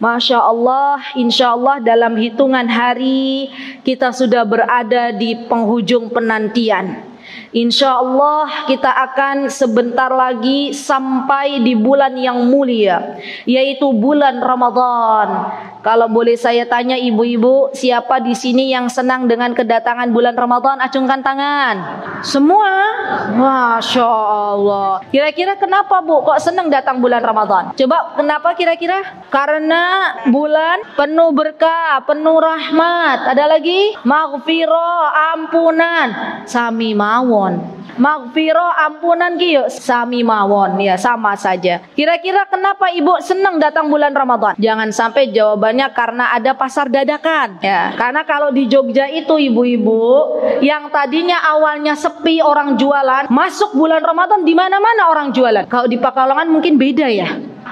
Masya Allah, insya Allah dalam hitungan hari kita sudah berada di penghujung penantian. Insya Allah kita akan sebentar lagi sampai di bulan yang mulia yaitu bulan Ramadan. Kalau boleh saya tanya ibu-ibu, siapa di sini yang senang dengan kedatangan bulan Ramadan? Acungkan tangan. Semua? Masya Allah. Kira-kira kenapa bu? Kok senang datang bulan Ramadan? Coba kenapa kira-kira? Karena bulan penuh berkah, penuh rahmat. Ada lagi? Maghfirah, ampunan. Sami mawon mawon. Magfiro ampunan kiyo sami mawon ya sama saja. Kira-kira kenapa ibu senang datang bulan Ramadan? Jangan sampai jawabannya karena ada pasar dadakan ya. Karena kalau di Jogja itu ibu-ibu yang tadinya awalnya sepi orang jualan, masuk bulan Ramadan di mana-mana orang jualan. Kalau di Pakalongan mungkin beda ya.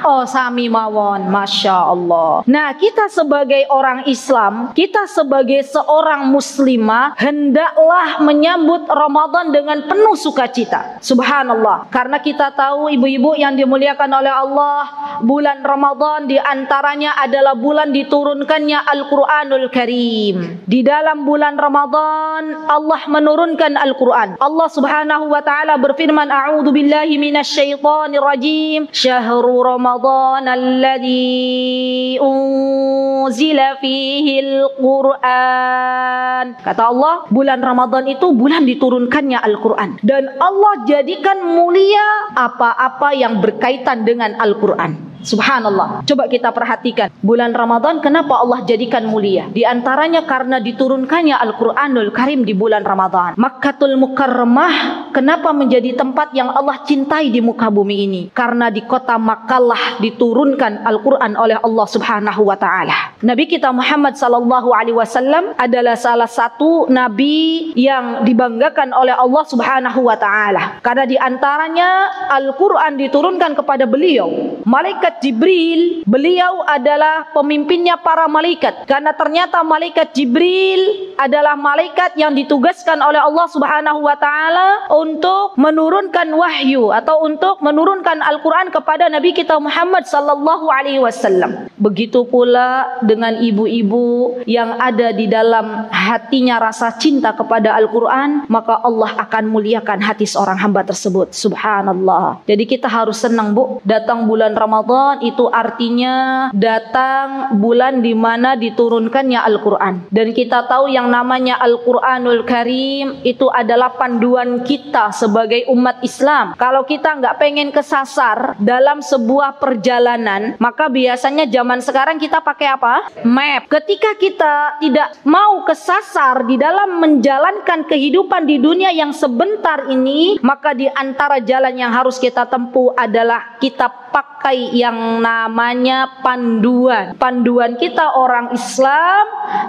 Oh sami mawon, masya Allah. Nah kita sebagai orang Islam, kita sebagai seorang muslimah hendaklah menyambut Ramadan dengan penuh sukacita. Subhanallah. Karena kita tahu ibu-ibu yang dimuliakan oleh Allah, bulan Ramadan di antaranya adalah bulan diturunkannya Al-Quranul Karim. Di dalam bulan Ramadan Allah menurunkan Al-Quran. Allah Subhanahu wa taala berfirman, "A'udzu billahi minasyaitonir rajim." Syahrul Ramadan رمضان الذي أنزل فيه القرآن kata Allah bulan Ramadan itu bulan diturunkannya Al-Quran dan Allah jadikan mulia apa-apa yang berkaitan dengan Al-Quran Subhanallah. Coba kita perhatikan. Bulan Ramadan kenapa Allah jadikan mulia? Di antaranya karena diturunkannya Al-Qur'anul Karim di bulan Ramadan. Makkatul Mukarramah kenapa menjadi tempat yang Allah cintai di muka bumi ini? Karena di kota Makkah diturunkan Al-Qur'an oleh Allah Subhanahu wa taala. Nabi kita Muhammad sallallahu alaihi wasallam adalah salah satu nabi yang dibanggakan oleh Allah Subhanahu wa taala. Karena di antaranya Al-Qur'an diturunkan kepada beliau. Malaikat malaikat Jibril, beliau adalah pemimpinnya para malaikat. Karena ternyata malaikat Jibril adalah malaikat yang ditugaskan oleh Allah Subhanahu wa taala untuk menurunkan wahyu atau untuk menurunkan Al-Qur'an kepada Nabi kita Muhammad sallallahu alaihi wasallam. Begitu pula dengan ibu-ibu yang ada di dalam hatinya rasa cinta kepada Al-Qur'an, maka Allah akan muliakan hati seorang hamba tersebut. Subhanallah. Jadi kita harus senang Bu, datang bulan Ramadan Ramadan itu artinya datang bulan di mana diturunkannya Al-Quran. Dan kita tahu yang namanya Al-Quranul Karim itu adalah panduan kita sebagai umat Islam. Kalau kita nggak pengen kesasar dalam sebuah perjalanan, maka biasanya zaman sekarang kita pakai apa? Map. Ketika kita tidak mau kesasar di dalam menjalankan kehidupan di dunia yang sebentar ini, maka di antara jalan yang harus kita tempuh adalah kita pakai yang namanya panduan. Panduan kita orang Islam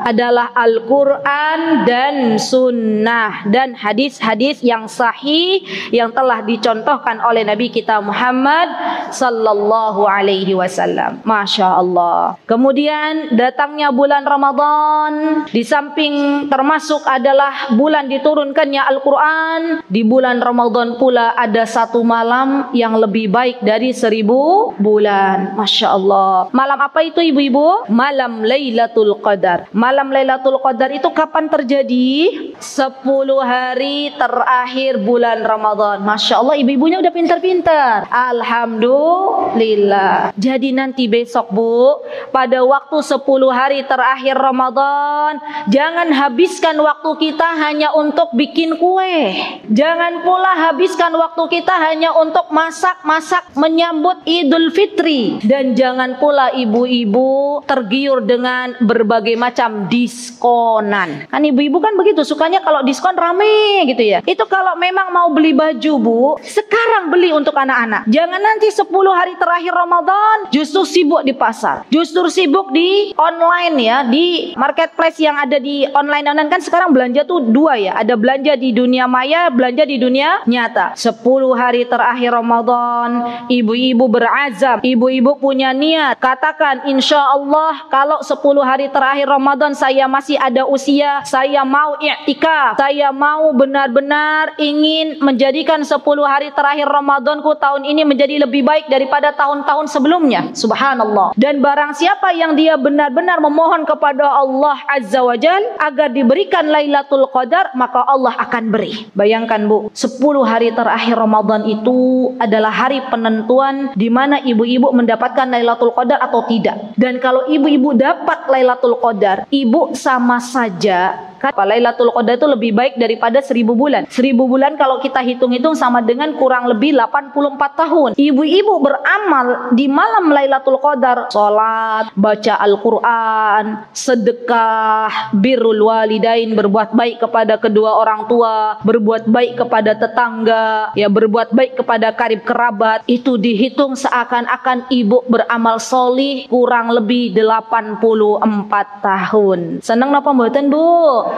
adalah Al-Quran dan Sunnah dan hadis-hadis yang sahih yang telah dicontohkan oleh Nabi kita Muhammad Sallallahu Alaihi Wasallam. Masya Allah. Kemudian datangnya bulan Ramadan di samping termasuk adalah bulan diturunkannya Al-Quran. Di bulan Ramadan pula ada satu malam yang lebih baik dari seribu ribu bulan. Masya Allah. Malam apa itu ibu-ibu? Malam Lailatul Qadar. Malam Lailatul Qadar itu kapan terjadi? 10 hari terakhir bulan Ramadan. Masya Allah ibu-ibunya udah pintar-pintar. Alhamdulillah. Jadi nanti besok bu, pada waktu 10 hari terakhir Ramadan, jangan habiskan waktu kita hanya untuk bikin kue. Jangan pula habiskan waktu kita hanya untuk masak-masak menyambut Idul Fitri dan jangan pula ibu-ibu tergiur dengan berbagai macam diskonan. Kan ibu-ibu kan begitu sukanya kalau diskon rame gitu ya. Itu kalau memang mau beli baju Bu, sekarang beli untuk anak-anak. Jangan nanti 10 hari terakhir Ramadan justru sibuk di pasar. Justru sibuk di online ya, di marketplace yang ada di online-online kan sekarang belanja tuh dua ya. Ada belanja di dunia maya, belanja di dunia nyata. 10 hari terakhir Ramadan, ibu-ibu berazam, ibu-ibu punya niat, katakan insya Allah kalau 10 hari terakhir Ramadan saya masih ada usia, saya mau i'tikaf, saya mau benar-benar ingin menjadikan 10 hari terakhir Ramadanku tahun ini menjadi lebih baik daripada tahun-tahun sebelumnya. Subhanallah. Dan barang siapa yang dia benar-benar memohon kepada Allah Azza wa Jal agar diberikan Lailatul Qadar, maka Allah akan beri. Bayangkan Bu, 10 hari terakhir Ramadan itu adalah hari penentuan di mana ibu-ibu mendapatkan Lailatul Qadar atau tidak. Dan kalau ibu-ibu dapat Lailatul Qadar, ibu sama saja Kata Lailatul Qadar itu lebih baik daripada seribu bulan. Seribu bulan kalau kita hitung-hitung sama dengan kurang lebih 84 tahun. Ibu-ibu beramal di malam Lailatul Qadar. Sholat, baca Al-Quran, sedekah, birrul walidain, berbuat baik kepada kedua orang tua, berbuat baik kepada tetangga, ya berbuat baik kepada karib kerabat. Itu dihitung seakan-akan ibu beramal solih kurang lebih 84 tahun. Senang apa mboten Bu?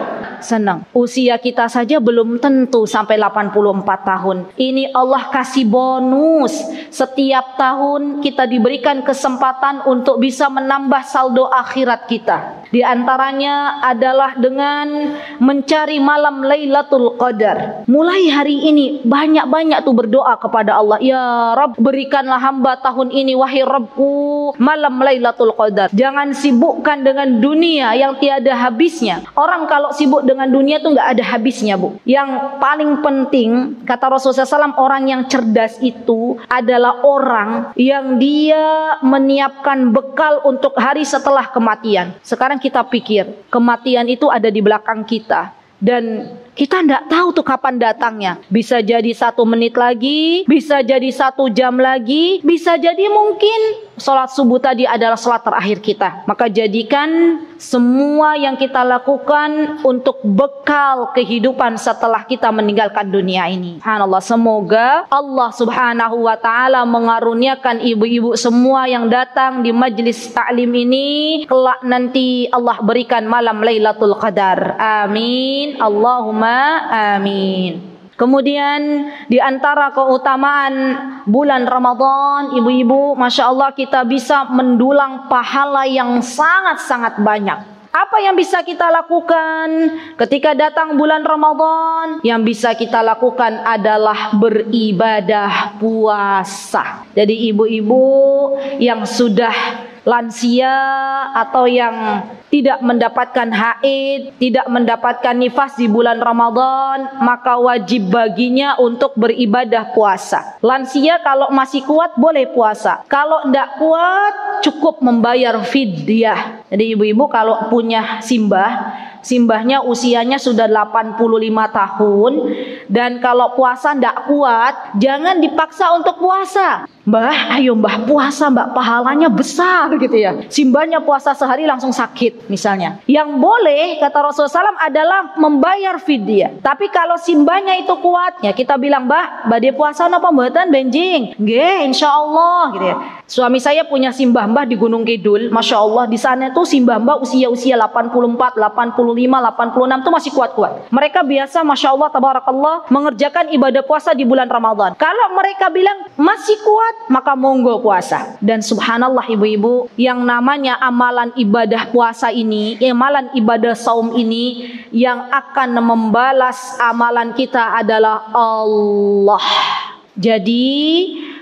Senang. Usia kita saja belum tentu sampai 84 tahun. Ini Allah kasih bonus. Setiap tahun kita diberikan kesempatan untuk bisa menambah saldo akhirat kita. Di antaranya adalah dengan mencari malam Lailatul Qadar. Mulai hari ini banyak-banyak tuh berdoa kepada Allah. Ya Rabb berikanlah hamba tahun ini wahai Rabbku malam Lailatul Qadar. Jangan sibukkan dengan dunia yang tiada habisnya. Orang kalau sibuk dengan dunia tuh nggak ada habisnya bu. Yang paling penting kata Rasulullah SAW orang yang cerdas itu adalah orang yang dia menyiapkan bekal untuk hari setelah kematian. Sekarang kita pikir kematian itu ada di belakang kita dan kita tidak tahu tuh kapan datangnya. Bisa jadi satu menit lagi, bisa jadi satu jam lagi, bisa jadi mungkin sholat subuh tadi adalah sholat terakhir kita. Maka jadikan semua yang kita lakukan untuk bekal kehidupan setelah kita meninggalkan dunia ini. Subhanallah. Semoga Allah subhanahu wa ta'ala mengaruniakan ibu-ibu semua yang datang di majlis taklim ini. Kelak nanti Allah berikan malam Lailatul Qadar. Amin. Allahumma amin. Kemudian di antara keutamaan bulan Ramadan, ibu-ibu, masya Allah kita bisa mendulang pahala yang sangat-sangat banyak. Apa yang bisa kita lakukan ketika datang bulan Ramadan? Yang bisa kita lakukan adalah beribadah puasa. Jadi ibu-ibu yang sudah lansia atau yang tidak mendapatkan haid, tidak mendapatkan nifas di bulan Ramadan, maka wajib baginya untuk beribadah puasa. Lansia kalau masih kuat boleh puasa. Kalau tidak kuat cukup membayar fidyah. Jadi ibu-ibu kalau punya simbah, simbahnya usianya sudah 85 tahun dan kalau puasa tidak kuat, jangan dipaksa untuk puasa. Mbah, ayo mbah puasa mbak pahalanya besar gitu ya. Simbahnya puasa sehari langsung sakit misalnya. Yang boleh kata Rasulullah SAW adalah membayar fidyah. Tapi kalau simbahnya itu kuat, ya kita bilang mbah, badai puasa apa mboten benjing? Nggih, insya Allah gitu ya. Suami saya punya simbah mbah di Gunung Kidul, masya Allah di sana tuh simbah mbah usia-usia 84, 85, 86 tuh masih kuat-kuat. Mereka biasa masya Allah tabarakallah mengerjakan ibadah puasa di bulan Ramadan. Kalau mereka bilang masih kuat maka monggo puasa. Dan subhanallah ibu-ibu, yang namanya amalan ibadah puasa ini, amalan ibadah saum ini yang akan membalas amalan kita adalah Allah. Jadi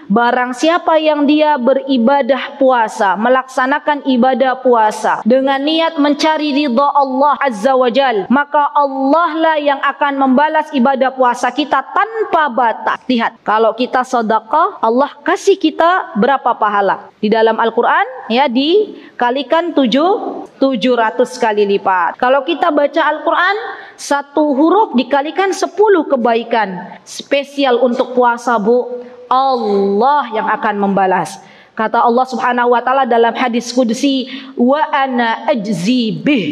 Barang siapa yang dia beribadah puasa, melaksanakan ibadah puasa dengan niat mencari ridha Allah Azza wa Jal, maka Allah lah yang akan membalas ibadah puasa kita tanpa batas. Lihat, kalau kita sedekah, Allah kasih kita berapa pahala? Di dalam Al-Qur'an ya dikalikan 7 700 kali lipat. Kalau kita baca Al-Qur'an, satu huruf dikalikan 10 kebaikan. Spesial untuk puasa, Bu Allah yang akan membalas. Kata Allah Subhanahu wa taala dalam hadis qudsi, "Wa ana ajzi bih."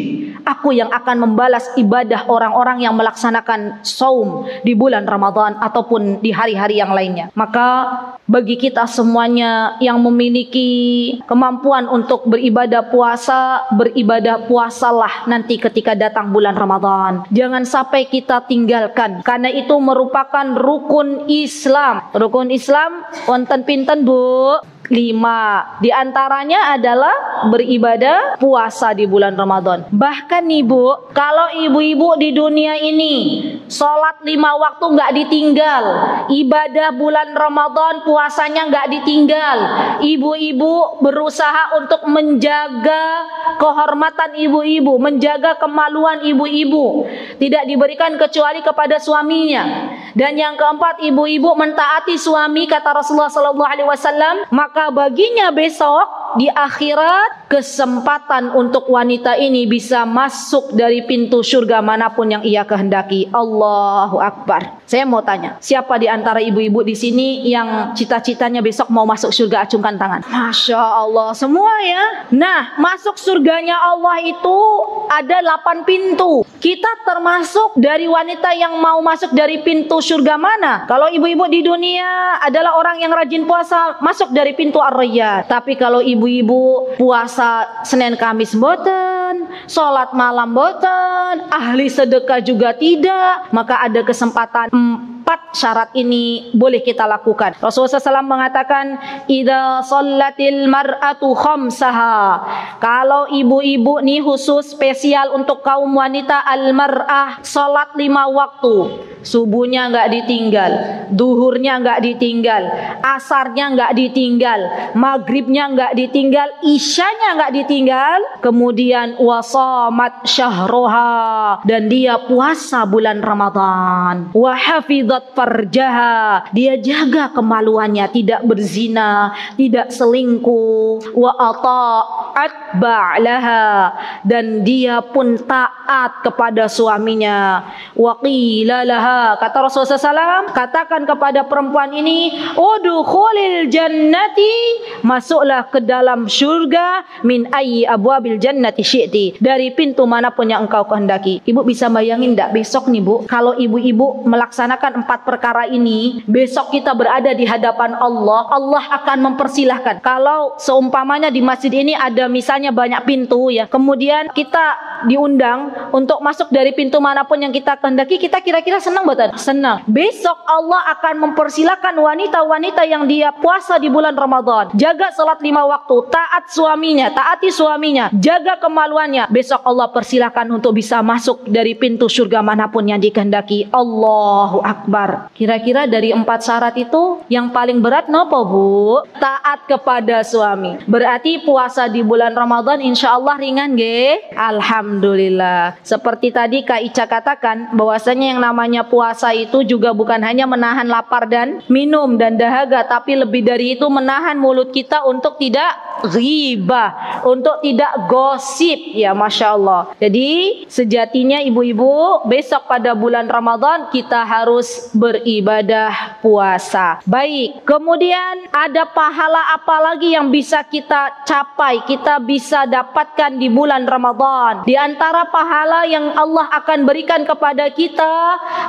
Aku yang akan membalas ibadah orang-orang yang melaksanakan saum di bulan Ramadan ataupun di hari-hari yang lainnya. Maka bagi kita semuanya yang memiliki kemampuan untuk beribadah puasa, beribadah puasalah nanti ketika datang bulan Ramadan. Jangan sampai kita tinggalkan karena itu merupakan rukun Islam. Rukun Islam wonten pinten Bu? Lima. Di antaranya adalah beribadah puasa di bulan Ramadan. Bahkan ibu, kalau ibu-ibu di dunia ini sholat lima waktu nggak ditinggal, ibadah bulan Ramadan puasanya nggak ditinggal. Ibu-ibu berusaha untuk menjaga kehormatan ibu-ibu, menjaga kemaluan ibu-ibu. Tidak diberikan kecuali kepada suaminya. Dan yang keempat, ibu-ibu mentaati suami kata Rasulullah wasallam, maka baginya besok di akhirat kesempatan untuk wanita ini bisa masuk dari pintu surga mana pun yang ia kehendaki. Allahu akbar. Saya mau tanya, siapa di antara ibu-ibu di sini yang cita-citanya besok mau masuk surga acungkan tangan? Masya Allah, semua ya. Nah, masuk surganya Allah itu ada 8 pintu. Kita termasuk dari wanita yang mau masuk dari pintu surga mana? Kalau ibu-ibu di dunia adalah orang yang rajin puasa, masuk dari pintu ar Tapi kalau ibu-ibu puasa Senin Kamis boten, sholat malam boten, ahli sedekah juga tidak, maka ada kesempatan empat syarat ini boleh kita lakukan. Rasulullah SAW mengatakan, "Idza shallatil mar'atu khamsaha." Kalau ibu-ibu nih khusus spesial untuk kaum wanita al-mar'ah salat lima waktu. Subuhnya nggak ditinggal, duhurnya nggak ditinggal, asarnya nggak ditinggal, maghribnya nggak ditinggal, isyanya nggak ditinggal, kemudian wasamat syahroha dan dia puasa bulan Ramadan. Wahafidhat farjaha, dia jaga kemaluannya, tidak berzina, tidak selingkuh. Wa ata'at ba'laha dan dia pun taat kepada suaminya. Wa qila kata Rasulullah SAW katakan kepada perempuan ini udkhulil jannati masuklah ke dalam surga min ayyi abwabil jannati syi'ti. Dari pintu mana pun yang engkau kehendaki. Ibu bisa bayangin enggak besok nih bu? Kalau ibu-ibu melaksanakan empat perkara ini besok kita berada di hadapan Allah Allah akan mempersilahkan. Kalau seumpamanya di masjid ini ada misalnya banyak pintu ya. Kemudian kita diundang untuk masuk dari pintu mana pun yang kita kehendaki kita kira-kira senang betul? Senang. Besok Allah akan mempersilahkan wanita-wanita yang dia puasa di bulan Ramadan. Jaga salat lima waktu. Taat suaminya. Taati suaminya. Jaga kemaluannya. Besok Allah persilahkan untuk bisa masuk dari pintu surga mana pun yang dikehendaki. Allahu Akbar. Kira-kira dari empat syarat itu yang paling berat nopo bu? Taat kepada suami. Berarti puasa di bulan Ramadan insya Allah ringan ge? Alhamdulillah. Seperti tadi Kak Ica katakan bahwasanya yang namanya puasa itu juga bukan hanya menahan lapar dan minum dan dahaga, tapi lebih dari itu menahan mulut kita untuk tidak ghibah, untuk tidak gosip. Ya, masya Allah. Jadi sejatinya ibu-ibu besok pada bulan Ramadan kita harus beribadah puasa. Baik. Kemudian ada pahala apa lagi yang bisa kita capai, kita bisa dapatkan di bulan Ramadan. Di antara pahala yang Allah akan berikan kepada kita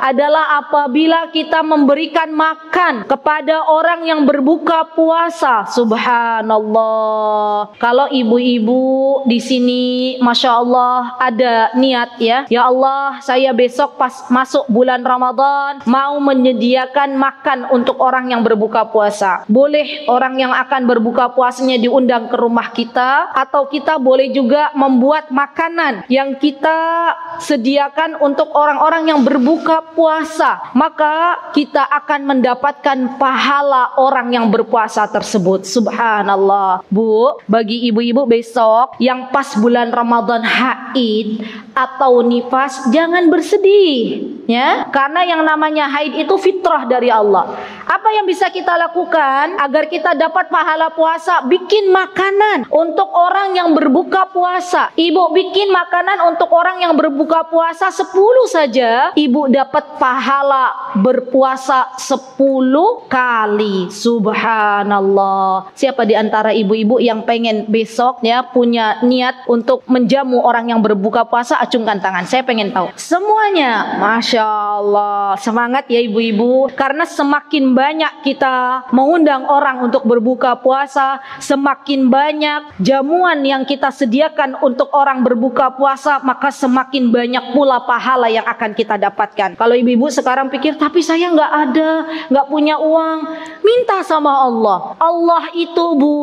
adalah apabila kita memberikan makan kepada orang yang berbuka puasa. Subhanallah. Kalau ibu-ibu di sini, masya Allah ada niat ya. Ya Allah, saya besok pas masuk bulan Ramadan mau menyediakan makan untuk orang yang berbuka puasa. Boleh orang yang akan berbuka puasanya diundang ke rumah kita atau kita boleh juga membuat makanan yang kita sediakan untuk orang-orang yang berbuka puasa maka kita akan mendapatkan pahala orang yang berpuasa tersebut. Subhanallah. Bu, bagi ibu-ibu besok yang pas bulan Ramadan haid atau nifas jangan bersedih ya karena yang namanya haid itu fitrah dari Allah. Apa yang bisa kita lakukan agar kita dapat pahala puasa? Bikin makanan untuk orang yang berbuka puasa. Ibu bikin makanan untuk orang yang berbuka puasa 10 saja ibu dapat pahala berpuasa 10 kali. Subhanallah. Siapa di antara ibu-ibu yang pengen besok ya punya niat untuk menjamu orang yang berbuka puasa? Acungkan tangan saya pengen tahu. Semuanya masya Masya Allah, semangat ya ibu-ibu. Karena semakin banyak kita mengundang orang untuk berbuka puasa, semakin banyak jamuan yang kita sediakan untuk orang berbuka puasa, maka semakin banyak pula pahala yang akan kita dapatkan. Kalau ibu-ibu sekarang pikir, tapi saya nggak ada, nggak punya uang, minta sama Allah. Allah itu bu,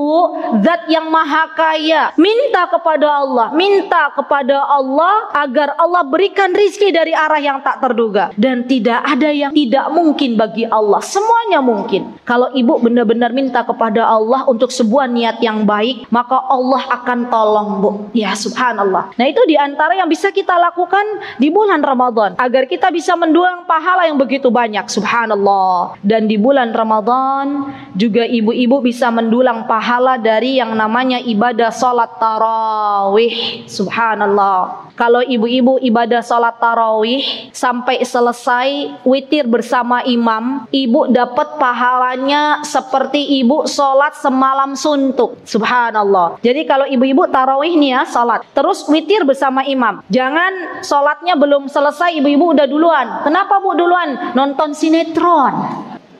zat yang maha kaya. Minta kepada Allah, minta kepada Allah agar Allah berikan rizki dari arah yang tak terduga dan tidak ada yang tidak mungkin bagi Allah. Semuanya mungkin kalau ibu benar-benar minta kepada Allah untuk sebuah niat yang baik maka Allah akan tolong bu. Ya subhanallah. Nah itu di antara yang bisa kita lakukan di bulan Ramadan agar kita bisa mendulang pahala yang begitu banyak subhanallah. Dan di bulan Ramadan juga ibu-ibu bisa mendulang pahala dari yang namanya ibadah salat tarawih subhanallah. Kalau ibu-ibu ibadah salat tarawih sampai selesai witir bersama imam, ibu dapat pahalanya seperti ibu sholat semalam suntuk. Subhanallah. Jadi kalau ibu-ibu tarawih nih ya sholat, terus witir bersama imam. Jangan sholatnya belum selesai, ibu-ibu udah duluan. Kenapa bu duluan? Nonton sinetron.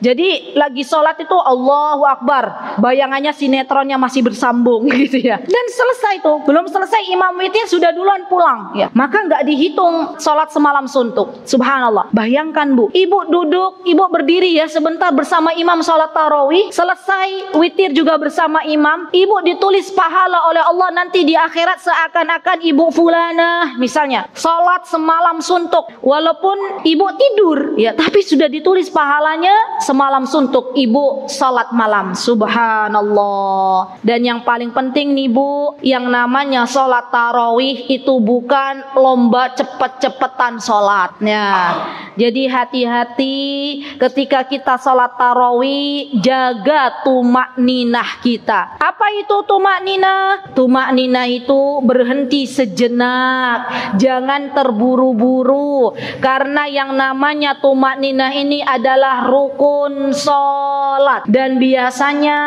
Jadi lagi sholat itu Allahu Akbar. Bayangannya sinetronnya masih bersambung gitu ya. Dan selesai tuh Belum selesai imam witir sudah duluan pulang ya. Maka nggak dihitung sholat semalam suntuk. Subhanallah. Bayangkan bu. Ibu duduk Ibu berdiri ya sebentar bersama imam sholat tarawih. Selesai witir juga bersama imam. Ibu ditulis pahala oleh Allah Nanti di akhirat seakan-akan ibu fulana Misalnya. Sholat semalam suntuk. Walaupun ibu tidur ya. Tapi sudah ditulis pahalanya semalam suntuk ibu salat malam. Subhanallah. Dan yang paling penting nih bu yang namanya salat tarawih itu bukan lomba cepet-cepetan salatnya. Jadi hati-hati ketika kita salat tarawih jaga tumak ninah kita. Apa itu tumak ninah? Tumak ninah itu berhenti sejenak. Jangan terburu-buru. Karena yang namanya tumak ninah ini adalah rukun rukun sholat. Dan biasanya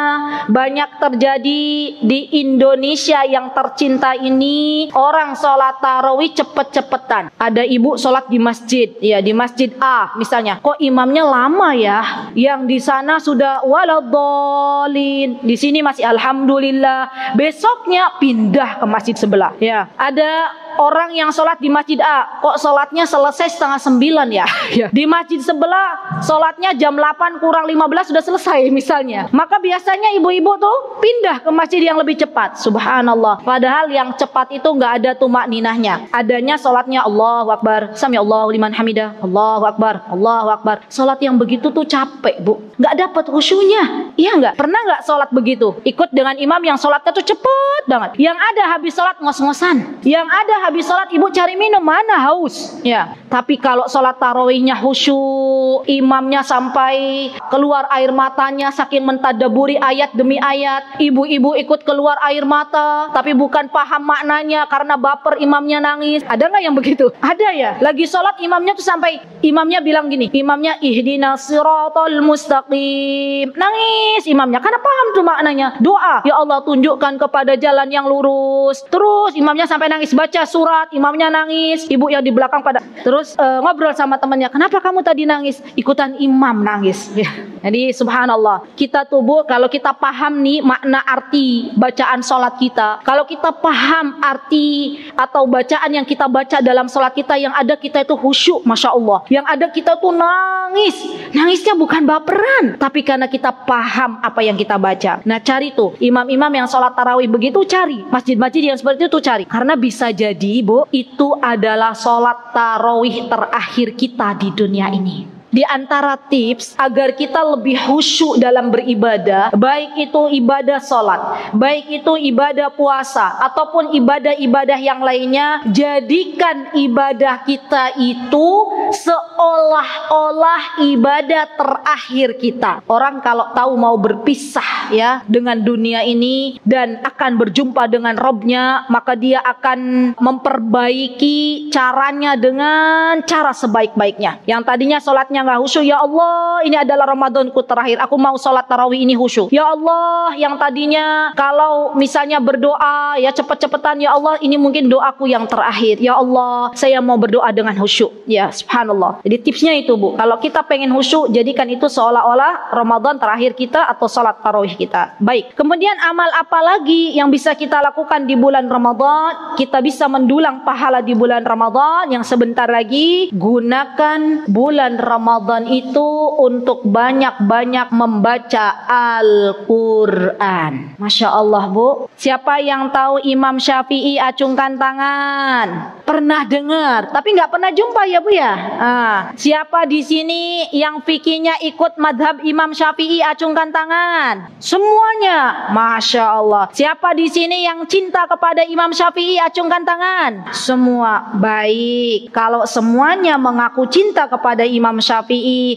banyak terjadi di Indonesia yang tercinta ini orang sholat tarawih cepet-cepetan. Ada ibu sholat di masjid ya di masjid A misalnya. Kok imamnya lama ya? Yang di sana sudah waladolin di sini masih alhamdulillah. Besoknya pindah ke masjid sebelah. Ya ada orang yang sholat di masjid A kok sholatnya selesai setengah sembilan ya? ya di masjid sebelah sholatnya jam 8 kurang 15 sudah selesai misalnya. Maka biasanya ibu-ibu tuh pindah ke masjid yang lebih cepat. Subhanallah. Padahal yang cepat itu nggak ada tumak ninahnya. Adanya sholatnya Allahu Akbar. Sami Allahu liman hamidah. Allahu Akbar. Allahu Akbar. Sholat yang begitu tuh capek bu. Nggak dapat khusyunya iya nggak? Pernah nggak sholat begitu? Ikut dengan imam yang sholatnya tuh cepet banget. Yang ada habis sholat ngos-ngosan. Yang ada habis sholat ibu cari minum. Mana haus? Ya. Tapi kalau sholat tarawihnya khusyuk imamnya sampai keluar air matanya saking mentadaburi ayat demi ayat ibu-ibu ikut keluar air mata tapi bukan paham maknanya karena baper imamnya nangis. Ada nggak yang begitu? Ada ya. Lagi sholat imamnya tuh sampai imamnya bilang gini imamnya ihdina siratal mustaqim. Nangis imamnya karena paham tuh maknanya. Doa ya Allah tunjukkan kepada jalan yang lurus. Terus imamnya sampai nangis baca surat, imamnya nangis, ibu yang di belakang pada terus uh, ngobrol sama temannya, kenapa kamu tadi nangis? Ikutan imam nangis. Jadi subhanallah, kita tubuh kalau kita paham nih makna arti bacaan sholat kita, kalau kita paham arti atau bacaan yang kita baca dalam sholat kita yang ada kita itu khusyuk, masya Allah. Yang ada kita tuh nangis, nangisnya bukan baperan, tapi karena kita paham apa yang kita baca. Nah cari tuh imam-imam yang sholat tarawih begitu cari, masjid-masjid yang seperti itu cari, karena bisa jadi ibu itu adalah sholat tarawih terakhir kita di dunia ini di antara tips agar kita lebih khusyuk dalam beribadah, baik itu ibadah sholat, baik itu ibadah puasa, ataupun ibadah-ibadah yang lainnya, jadikan ibadah kita itu seolah-olah ibadah terakhir kita. Orang kalau tahu mau berpisah ya dengan dunia ini dan akan berjumpa dengan Robnya, maka dia akan memperbaiki caranya dengan cara sebaik-baiknya. Yang tadinya sholatnya sholatnya nggak khusyuk, ya Allah, ini adalah Ramadanku terakhir. Aku mau sholat tarawih ini khusyuk. Ya Allah, yang tadinya kalau misalnya berdoa ya cepet-cepetan ya Allah, ini mungkin doaku yang terakhir. Ya Allah, saya mau berdoa dengan khusyuk. Ya, subhanallah. Jadi tipsnya itu, Bu. Kalau kita pengen khusyuk, jadikan itu seolah-olah Ramadan terakhir kita atau sholat tarawih kita. Baik. Kemudian amal apa lagi yang bisa kita lakukan di bulan Ramadan? Kita bisa mendulang pahala di bulan Ramadan yang sebentar lagi gunakan bulan Ramadan itu untuk banyak-banyak membaca Al-Quran. Masya Allah Bu. Siapa yang tahu Imam Syafi'i acungkan tangan? Pernah dengar, tapi nggak pernah jumpa ya Bu ya? Ah, siapa di sini yang fikihnya ikut madhab Imam Syafi'i acungkan tangan? Semuanya, Masya Allah. Siapa di sini yang cinta kepada Imam Syafi'i acungkan tangan? Semua. Baik. Kalau semuanya mengaku cinta kepada Imam Syafi'i,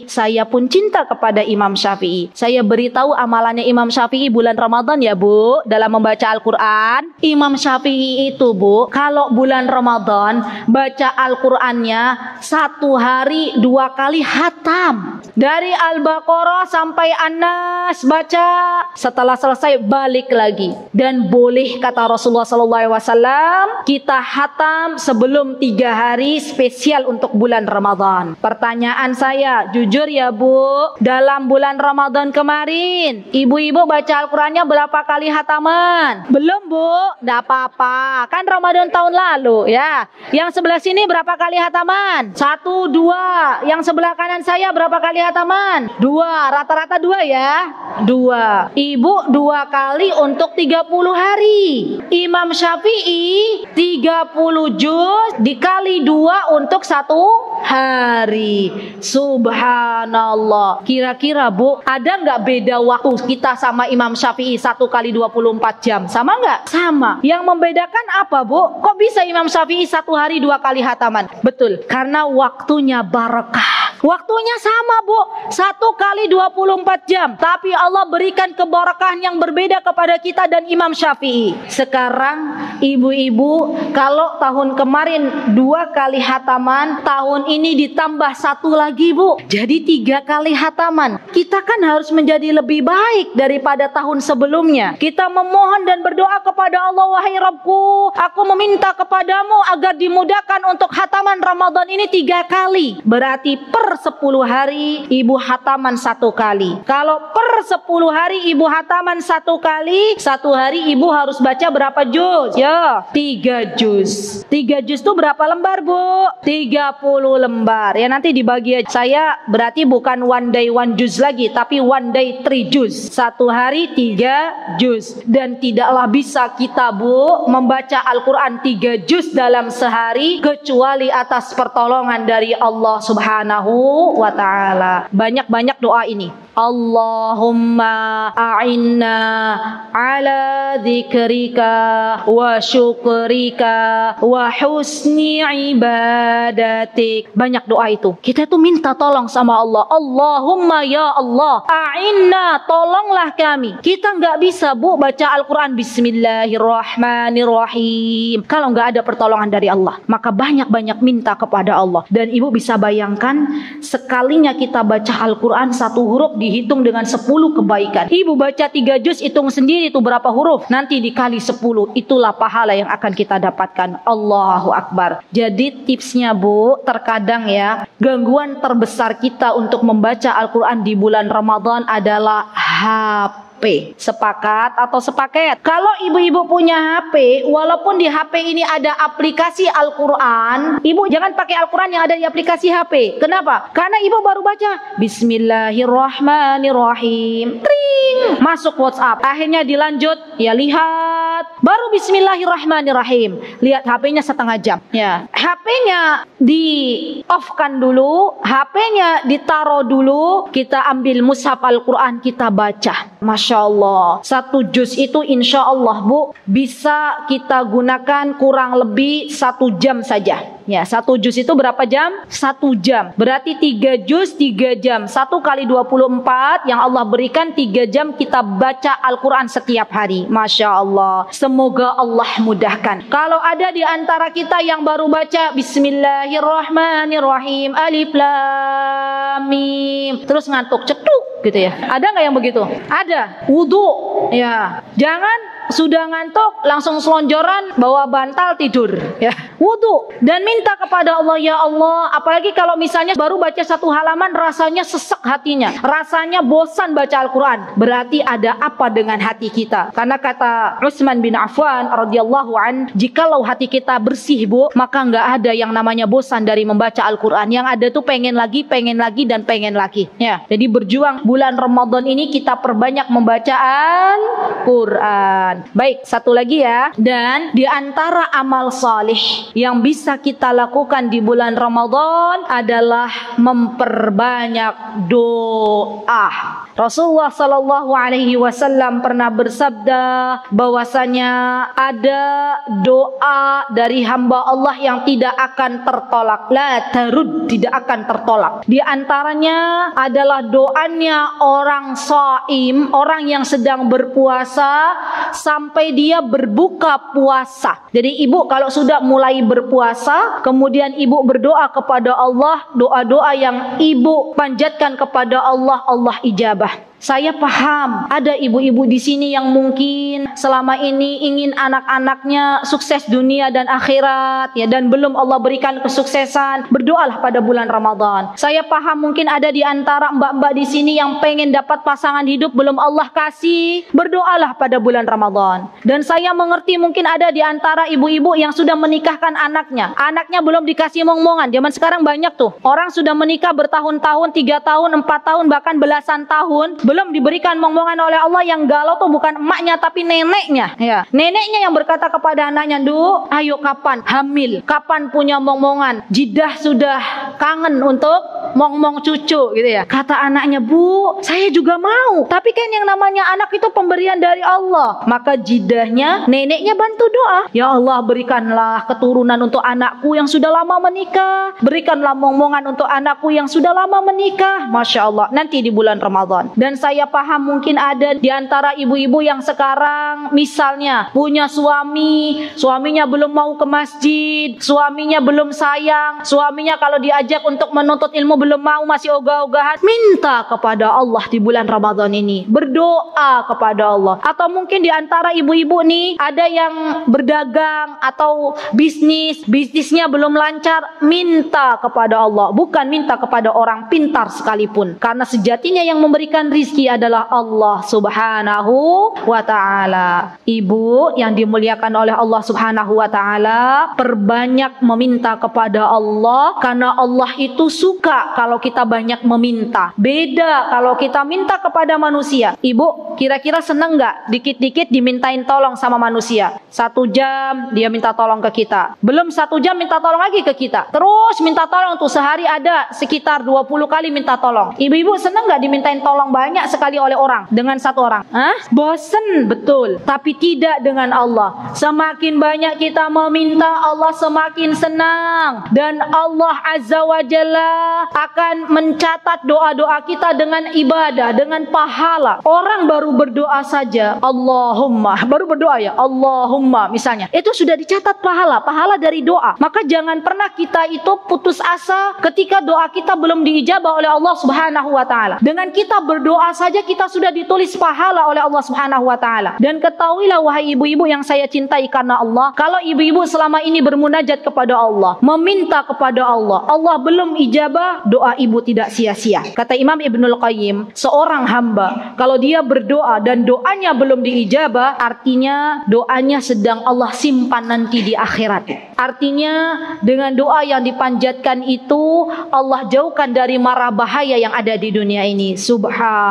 saya pun cinta kepada Imam Syafi'i. Saya beritahu amalannya Imam Syafi'i bulan Ramadan ya Bu, dalam membaca Al-Quran. Imam Syafi'i itu Bu, kalau bulan Ramadan baca Al-Qurannya satu hari dua kali hatam. Dari Al-Baqarah sampai An-Nas baca, setelah selesai balik lagi. Dan boleh kata Rasulullah SAW, kita hatam sebelum tiga hari spesial untuk bulan Ramadan. Pertanyaan saya, jujur ya Bu, dalam bulan Ramadan kemarin, ibu-ibu baca Al-Qurannya berapa kali hataman? Belum Bu? Tidak apa-apa, kan Ramadan tahun lalu ya. Yang sebelah sini berapa kali hataman? Satu, dua. Yang sebelah kanan saya berapa kali hataman? Dua, rata-rata dua ya. Dua. Ibu dua kali untuk 30 hari. Imam Syafi'i 30 juz dikali dua untuk satu hari. Subhanallah. Kira-kira Bu, ada nggak beda waktu kita sama Imam Syafi'i satu kali 24 jam? Sama nggak? Sama. Yang membedakan apa Bu? Kok bisa Imam Syafi'i satu hari dua kali hataman? Betul. Karena waktunya barakah. Waktunya sama bu, satu kali 24 jam. Tapi Allah berikan keberkahan yang berbeda kepada kita dan Imam Syafi'i. Sekarang ibu-ibu kalau tahun kemarin dua kali hataman, tahun ini ditambah satu lagi bu. Jadi tiga kali hataman. Kita kan harus menjadi lebih baik daripada tahun sebelumnya. Kita memohon dan berdoa kepada Allah, wahai Rabbku, aku meminta kepadamu agar dimudahkan untuk hataman Ramadan ini tiga kali. Berarti per 10 hari ibu hataman satu kali. Kalau per 10 hari ibu hataman satu kali, satu hari ibu harus baca berapa juz? Ya, tiga juz. Tiga juz itu berapa lembar bu? 30 lembar. Ya nanti dibagi saya berarti bukan one day one juz lagi, tapi one day three juz. Satu hari tiga juz. Dan tidaklah bisa kita bu membaca Al-Quran tiga juz dalam sehari kecuali atas pertolongan dari Allah Subhanahu wa taala. Banyak-banyak doa ini. Allahumma a'inna ala dzikrika wa syukrika wa husni ibadatik. Banyak doa itu. Kita tuh minta tolong sama Allah. Allahumma ya Allah, a'inna, tolonglah kami. Kita nggak bisa Bu baca Al-Qur'an bismillahirrahmanirrahim kalau nggak ada pertolongan dari Allah. Maka banyak-banyak minta kepada Allah. Dan Ibu bisa bayangkan sekalinya kita baca Al-Qur'an satu huruf dihitung dengan 10 kebaikan. Ibu baca 3 juz hitung sendiri itu berapa huruf. Nanti dikali 10 itulah pahala yang akan kita dapatkan. Allahu Akbar. Jadi tipsnya Bu, terkadang ya gangguan terbesar kita untuk membaca Al-Quran di bulan Ramadan adalah HP. HP. Sepakat atau sepaket? Kalau ibu-ibu punya HP, walaupun di HP ini ada aplikasi Al-Quran, ibu jangan pakai Al-Quran yang ada di aplikasi HP. Kenapa? Karena ibu baru baca Bismillahirrahmanirrahim. Tring! Masuk WhatsApp. Akhirnya dilanjut, ya lihat. Baru Bismillahirrahmanirrahim. Lihat HP-nya setengah jam. Ya. HP-nya di off-kan dulu, HP-nya ditaruh dulu, kita ambil mushaf Al-Quran, kita baca. Masya Masya Allah. Satu juz itu insya Allah Bu bisa kita gunakan kurang lebih satu jam saja. Ya, satu juz itu berapa jam? Satu jam. Berarti tiga juz tiga jam. Satu kali 24 yang Allah berikan tiga jam kita baca Al-Quran setiap hari. Masya Allah. Semoga Allah mudahkan. Kalau ada di antara kita yang baru baca Bismillahirrahmanirrahim. Alif Lam Mim. Terus ngantuk cetuk gitu ya. Ada nggak yang begitu? Ada. Wudhu. Ya. Jangan sudah ngantuk langsung selonjoran bawa bantal tidur ya. Wudhu dan minta kepada Allah ya Allah apalagi kalau misalnya baru baca satu halaman rasanya sesek hatinya rasanya bosan baca Al-Quran. Berarti ada apa dengan hati kita? Karena kata Utsman bin Affan radhiyallahu an jikalau hati kita bersih bu maka nggak ada yang namanya bosan dari membaca Al-Quran. Yang ada tuh pengen lagi pengen lagi dan pengen lagi. Ya jadi berjuang bulan Ramadan ini kita perbanyak membaca Baik, satu lagi ya. Dan di antara amal salih yang bisa kita lakukan di bulan Ramadan adalah memperbanyak doa. Rasulullah Sallallahu Alaihi Wasallam pernah bersabda bahwasanya ada doa dari hamba Allah yang tidak akan tertolak, la tarud tidak akan tertolak. Di antaranya adalah doanya orang saim, orang yang sedang berpuasa sampai dia berbuka puasa. Jadi ibu kalau sudah mulai berpuasa, kemudian ibu berdoa kepada Allah, doa-doa yang ibu panjatkan kepada Allah, Allah ijabah. va. Saya paham ada ibu-ibu di sini yang mungkin selama ini ingin anak-anaknya sukses dunia dan akhirat ya dan belum Allah berikan kesuksesan. Berdoalah pada bulan Ramadan. Saya paham mungkin ada di antara mbak-mbak di sini yang pengen dapat pasangan hidup belum Allah kasih. Berdoalah pada bulan Ramadan. Dan saya mengerti mungkin ada di antara ibu-ibu yang sudah menikahkan anaknya. Anaknya belum dikasih mong-mongan. Zaman sekarang banyak tuh. Orang sudah menikah bertahun-tahun, tiga tahun, empat tahun, bahkan belasan tahun belum diberikan momongan oleh Allah yang galau tuh bukan emaknya tapi neneknya. Ya. Neneknya yang berkata kepada anaknya du ayo kapan hamil? Kapan punya momongan? Jidah sudah kangen untuk mong-mong cucu gitu ya. Kata anaknya bu saya juga mau. Tapi kan yang namanya anak itu pemberian dari Allah. Maka jidahnya neneknya bantu doa. Ya Allah berikanlah keturunan untuk anakku yang sudah lama menikah. Berikanlah momongan untuk anakku yang sudah lama menikah. Masya Allah. Nanti di bulan Ramadan. Dan saya paham mungkin ada di antara ibu-ibu yang sekarang misalnya punya suami, suaminya belum mau ke masjid, suaminya belum sayang, suaminya kalau diajak untuk menuntut ilmu belum mau masih ogah-ogahan. Minta kepada Allah di bulan Ramadan ini, berdoa kepada Allah. Atau mungkin di antara ibu-ibu nih ada yang berdagang atau bisnis, bisnisnya belum lancar, minta kepada Allah, bukan minta kepada orang pintar sekalipun. Karena sejatinya yang memberikan rizki adalah adalah Allah Subhanahu wa taala. Ibu yang dimuliakan oleh Allah Subhanahu wa taala, perbanyak meminta kepada Allah karena Allah itu suka kalau kita banyak meminta. Beda kalau kita minta kepada manusia. Ibu, kira-kira seneng nggak dikit-dikit dimintain tolong sama manusia? Satu jam dia minta tolong ke kita. Belum satu jam minta tolong lagi ke kita. Terus minta tolong tuh sehari ada sekitar 20 kali minta tolong. Ibu-ibu seneng nggak dimintain tolong banyak sekali oleh orang dengan satu orang. Hah? Bosen betul, tapi tidak dengan Allah. Semakin banyak kita meminta Allah semakin senang dan Allah Azza wa Jalla akan mencatat doa-doa kita dengan ibadah, dengan pahala. Orang baru berdoa saja, Allahumma, baru berdoa ya, Allahumma misalnya. Itu sudah dicatat pahala, pahala dari doa. Maka jangan pernah kita itu putus asa ketika doa kita belum diijabah oleh Allah Subhanahu wa taala. Dengan kita berdoa saja kita sudah ditulis pahala oleh Allah Subhanahu wa taala. Dan ketahuilah wahai ibu-ibu yang saya cintai karena Allah, kalau ibu-ibu selama ini bermunajat kepada Allah, meminta kepada Allah, Allah belum ijabah, doa ibu tidak sia-sia. Kata Imam Ibnul Qayyim, seorang hamba kalau dia berdoa dan doanya belum diijabah, artinya doanya sedang Allah simpan nanti di akhirat. Artinya dengan doa yang dipanjatkan itu Allah jauhkan dari mara bahaya yang ada di dunia ini.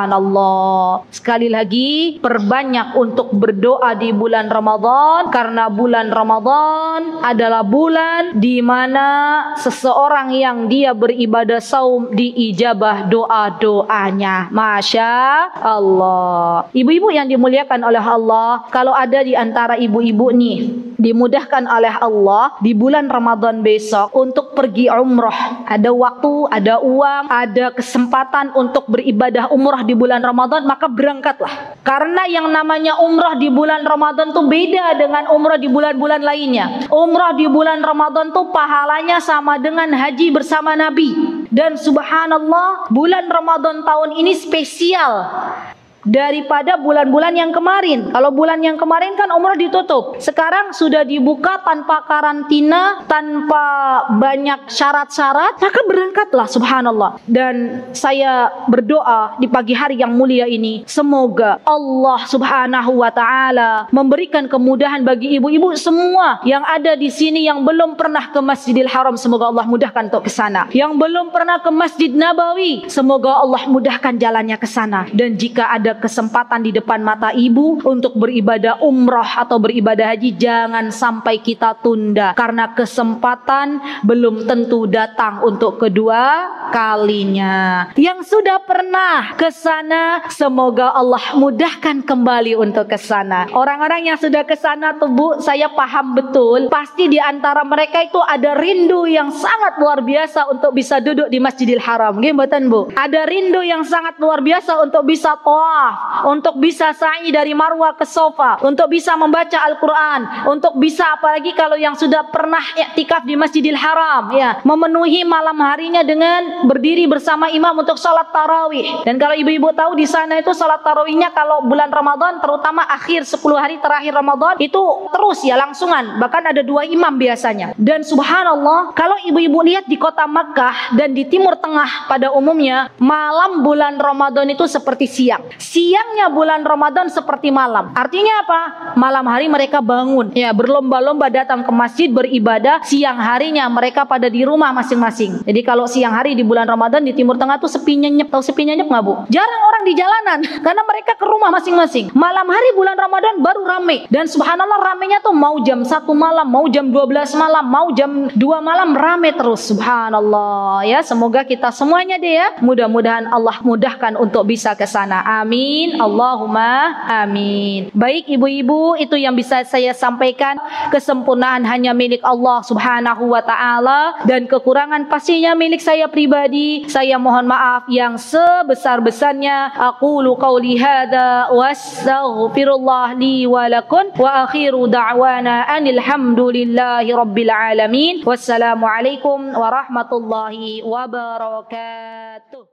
Subhanallah. Sekali lagi, perbanyak untuk berdoa di bulan Ramadan karena bulan Ramadan adalah bulan di mana seseorang yang dia beribadah saum diijabah doa-doanya. Masya Allah. Ibu-ibu yang dimuliakan oleh Allah, kalau ada di antara ibu-ibu nih dimudahkan oleh Allah di bulan Ramadan besok untuk pergi umroh. Ada waktu, ada uang, ada kesempatan untuk beribadah umroh bulan Ramadan, maka berangkatlah. Karena yang namanya umroh di bulan Ramadan tuh beda dengan umroh di bulan-bulan lainnya. Umroh di bulan Ramadan tuh pahalanya sama dengan haji bersama Nabi. Dan subhanallah, bulan Ramadan tahun ini spesial daripada bulan-bulan yang kemarin. Kalau bulan yang kemarin kan umrah ditutup. Sekarang sudah dibuka tanpa karantina, tanpa banyak syarat-syarat, maka berangkatlah subhanallah. Dan saya berdoa di pagi hari yang mulia ini, semoga Allah subhanahu wa taala memberikan kemudahan bagi ibu-ibu semua yang ada di sini yang belum pernah ke Masjidil Haram, semoga Allah mudahkan untuk ke sana. Yang belum pernah ke Masjid Nabawi, semoga Allah mudahkan jalannya ke sana. Dan jika ada kesempatan di depan mata ibu untuk beribadah umroh atau beribadah haji jangan sampai kita tunda. Karena kesempatan belum tentu datang untuk kedua kalinya. Yang sudah pernah ke sana semoga Allah mudahkan kembali untuk ke sana. Orang-orang yang sudah ke sana tuh Bu saya paham betul. Pasti di antara mereka itu ada rindu yang sangat luar biasa untuk bisa duduk di Masjidil Haram. Gimana Bu? Ada rindu yang sangat luar biasa untuk bisa toa untuk bisa sa'i dari marwah ke sofa, untuk bisa membaca Al-Quran, untuk bisa apalagi kalau yang sudah pernah iktikaf di Masjidil Haram, ya, memenuhi malam harinya dengan berdiri bersama imam untuk sholat tarawih. Dan kalau ibu-ibu tahu di sana itu sholat tarawihnya kalau bulan Ramadan, terutama akhir 10 hari terakhir Ramadan, itu terus ya langsungan. Bahkan ada dua imam biasanya. Dan subhanallah, kalau ibu-ibu lihat di kota Makkah dan di Timur Tengah pada umumnya, malam bulan Ramadan itu seperti siang. Siangnya bulan Ramadan seperti malam. Artinya apa? Malam hari mereka bangun, ya berlomba-lomba datang ke masjid beribadah. Siang harinya mereka pada di rumah masing-masing. Jadi kalau siang hari di bulan Ramadan di Timur Tengah tuh sepi nyenyep. Tahu sepi nyenyep nggak bu? Jarang orang di jalanan karena mereka ke rumah masing-masing. Malam hari bulan Ramadan baru rame dan subhanallah ramenya tuh mau jam satu malam, mau jam 12 malam, mau jam 2 malam rame terus. Subhanallah ya. Semoga kita semuanya deh ya. Mudah-mudahan Allah mudahkan untuk bisa ke sana. Amin. Allahumma amin. Baik ibu-ibu, itu yang bisa saya sampaikan. Kesempurnaan hanya milik Allah Subhanahu wa taala dan kekurangan pastinya milik saya pribadi. Saya mohon maaf yang sebesar-besarnya. Aku qauli hadza wastaghfirullah li wa lakum wa akhiru da'wana anil hamdulillahi rabbil alamin. Wassalamualaikum warahmatullahi wabarakatuh.